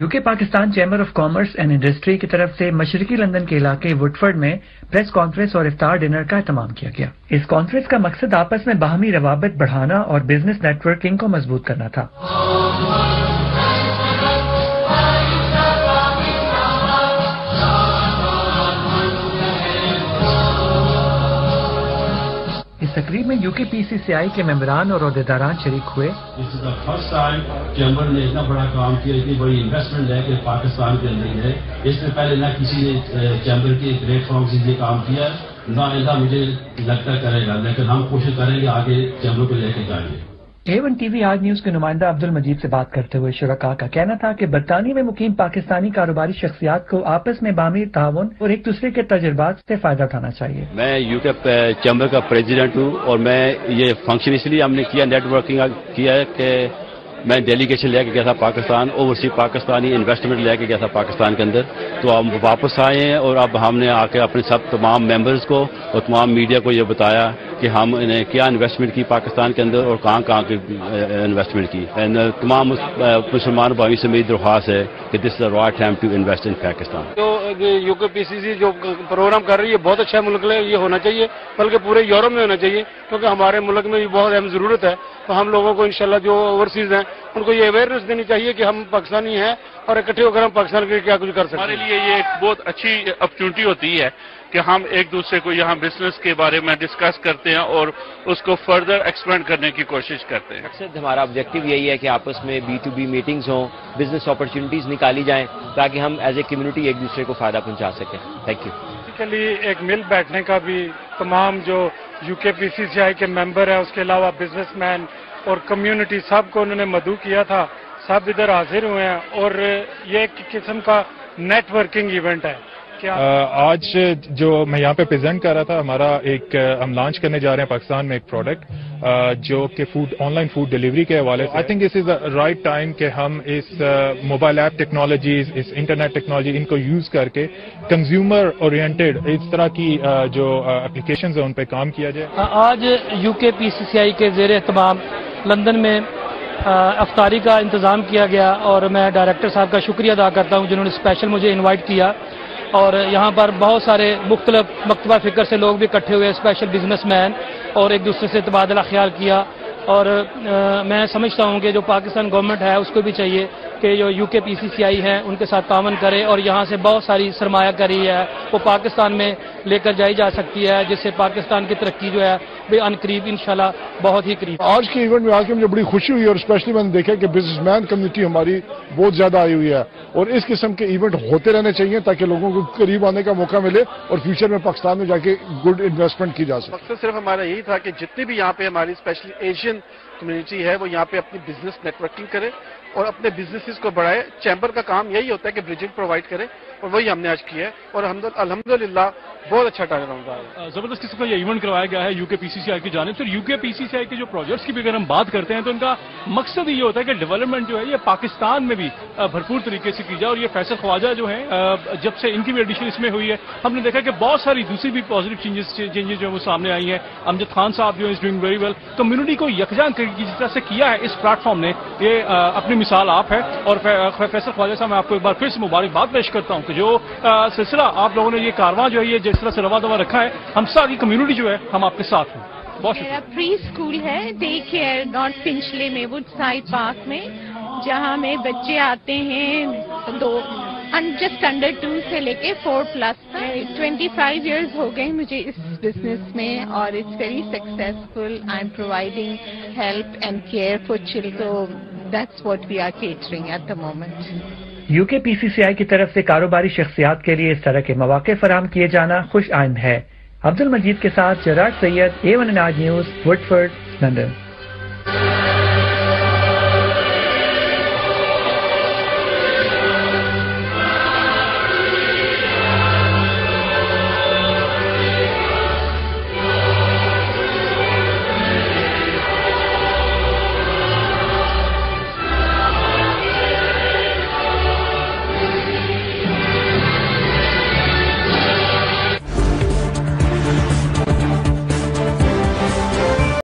U K Pakistan chamber of commerce and industry کی طرف سے مشرقی لندن کے علاقے وڈفرڈ میں پریس کانفرنس اور افطار ڈنر کا اہتمام کیا گیا۔ اس کانفرنس کا مقصد آپس میں باہمی روابط بڑھانا اور بزنس نیٹ ورکنگ کو مضبوط کرنا تھا۔ اس تقریب میں یو کے پی سی سی آئی کے ممبران اور عہدیداران شریک ہوئے۔ فرسٹ ٹائم چیمبر نے اتنا بڑا کام کیا، اتنی بڑی انویسٹمنٹ لے کے پاکستان کے اندر ہے۔ اس سے پہلے نہ کسی نے چیمبر کے پلیٹ فارم سے یہ کام کیا، نہ مجھے لگتا کرے گا، لیکن ہم کوشش کریں گے آگے چیمبر کو لے کے جائیں۔ گے اے ون ٹی وی آج نیوز کے نمائندہ عبد المجید سے بات کرتے ہوئے شرکا کا کہنا تھا کہ برطانیہ میں مقیم پاکستانی کاروباری شخصیات کو آپس میں بامی تعاون اور ایک دوسرے کے تجربات سے فائدہ اٹھانا چاہیے۔ میں یو کے چیمبر کا پریزیڈنٹ ہوں اور میں یہ فنکشن اس لیے ہم نے کیا نیٹ ورکنگ کیا ہے کہ میں ڈیلیگیشن لے کے گیا تھا پاکستان اوورسی پاکستانی انویسٹمنٹ لے کے گیا تھا پاکستان کے اندر۔ تو ہم واپس آئے ہیں اور اب ہم نے آ کے اپنے سب تمام ممبرز کو اور تمام میڈیا کو یہ بتایا کہ ہم نے کیا انویسٹمنٹ کی پاکستان کے اندر اور کہاں کہاں کی انویسٹمنٹ کی۔ تمام مسلمان بھائی سے میری درخواست ہے کہ this is right time to invest in Pakistan جو یو کے پی سی سی جو پروگرام کر رہی ہے بہت اچھا ملک ہے یہ ہونا چاہیے بلکہ پورے یورپ میں ہونا چاہیے کیونکہ ہمارے ملک میں بھی بہت اہم ضرورت ہے۔ تو ہم لوگوں کو انشاءاللہ جو اوورسیز ہیں ان کو یہ اویئرنیس دینی چاہیے کہ ہم پاکستانی ہیں اور اکٹھے ہو کر ہم پاکستان کے کیا کچھ کر سکتے ہیں۔ ہمارے لیے یہ ایک بہت اچھی اپرچونٹی ہوتی ہے۔ کہ ہم ایک دوسرے کو یہاں بزنس کے بارے میں ڈسکس کرتے ہیں اور اس کو فردر ایکسپینڈ کرنے کی کوشش کرتے ہیں۔ مقصد ہمارا آبجیکٹو یہی ہے کہ آپس میں بی ٹو بی میٹنگز ہوں بزنس اپرچونیٹیز نکالی جائیں تاکہ ہم ایز اے کمیونٹی ایک دوسرے کو فائدہ پہنچا سکیں۔ تھینک یو بیسیکلی ایک مل بیٹھنے کا بھی تمام جو یو کے پی سی سی آئی کے ممبر ہیں اس کے علاوہ بزنس مین اور کمیونٹی سب کو انہوں نے مدعو کیا تھا سب ادھر حاضر ہوئے ہیں اور یہ ایک قسم کا نیٹ ورکنگ ایونٹ ہے۔ آج جو میں یہاں پہ پریزنٹ کر رہا تھا ہمارا ایک ہم لانچ کرنے جا رہے ہیں پاکستان میں ایک پروڈکٹ جو کہ food online food delivery کے حوالے سے۔ آئی تھنک اس از رائٹ ٹائم کہ ہم اس موبائل ایپ ٹیکنالوجیز اس انٹرنیٹ ٹیکنالوجی ان کو یوز کر کے کنزیومر اورینٹیڈ اس طرح کی جو اپلیکیشنز ہیں ان پہ کام کیا جائے۔ آج یو کے پی سی سی آئی کے زیر اہتمام لندن میں افطاری کا انتظام کیا گیا اور میں ڈائریکٹر صاحب کا شکریہ ادا کرتا ہوں جنہوں نے اسپیشل مجھے انوائٹ کیا۔ اور یہاں پر بہت سارے مختلف مکتبہ فکر سے لوگ بھی اکٹھے ہوئے اسپیشل بزنس مین اور ایک دوسرے سے تبادلہ خیال کیا۔ اور میں سمجھتا ہوں کہ جو پاکستان گورنمنٹ ہے اس کو بھی چاہیے کہ جو یو کے پی سی سی آئی ہیں ان کے ساتھ تعاون کرے اور یہاں سے بہت ساری سرمایہ کری ہے وہ پاکستان میں لے کر جائی جا سکتی ہے جس سے پاکستان کی ترقی جو ہے بے ان قریب انشاءاللہ بہت ہی قریب آج کے ایونٹ میں آ کے مجھے بڑی خوشی ہوئی اور اسپیشلی میں نے دیکھا کہ بزنس مین کمیونٹی ہماری بہت زیادہ آئی ہوئی ہے اور اس قسم کے ایونٹ ہوتے رہنے چاہیے تاکہ لوگوں کو قریب آنے کا موقع ملے اور فیوچر میں پاکستان میں جا کے گڈ انویسٹمنٹ کی جا سکے۔ مقصد صرف ہمارا یہی تھا کہ جتنی بھی یہاں پہ ہماری اسپیشلی ایشین کمیونٹی ہے، وہ یہاں پہ اپنی بزنس نیٹ ورکنگ کرے اور اپنے بزنسز کو بڑھائے۔ چیمبر کا کام یہی ہوتا ہے کہ برجنگ پرووائڈ کرے اور وہی ہم نے آج کیا ہے۔ اور الحمد للہ بہت اچھا ٹائم رہا ہے زبردست قسم کا یہ ایونٹ کروایا گیا ہے یو کے پی سی سی آئی کی جانب سے۔ یو کے پی سی سی آئی کے جو پروجیکٹس کی بھی اگر ہم بات کرتے ہیں تو ان کا مقصد یہ ہوتا ہے کہ ڈیولپمنٹ جو ہے یہ پاکستان میں بھی بھرپور طریقے سے کی جائے۔ اور یہ فیصل خواجہ جو ہیں جب سے ان کی بھی ایڈیشن اس میں ہوئی ہے، ہم نے دیکھا کہ بہت ساری دوسری بھی پازیٹو چینجز چینجز جو وہ سامنے آئی ہیں۔ امجد خان صاحب جو ڈوئنگ ویری ویل کمیونٹی کو یکجا جس طرح سے کیا ہے اس پلیٹ فارم نے، یہ اپنی مثال آپ ہے۔ اور فیصل خواجہ صاحب، میں آپ کو ایک بار پھر سے مبارکباد پیش کرتا ہوں کہ جو سلسلہ آپ لوگوں نے یہ کارواں جو ہے یہ جس طرح سے روا دوا رکھا ہے۔ ہم ساری کمیونٹی جو ہے، ہم آپ کے ساتھ ہیں۔ بہت میرا پری اسکول ہے۔ ڈے کیئر نارتھ پنچلے میں وڈ سائڈ پارک میں، جہاں میں بچے آتے ہیں دو جسٹ انڈر ٹو سے لے کے four plus twenty five years ہو گئے مجھے اس بزنس میں، اور it's very successful I am providing help and care for children that's what we are catering at the moment U K P C سی آئی کی طرف سے کاروباری شخصیات کے لیے اس طرح کے مواقع فراہم کیے جانا خوش آئند ہے۔ عبد المجید کے ساتھ جراج Syed A one news Woodford London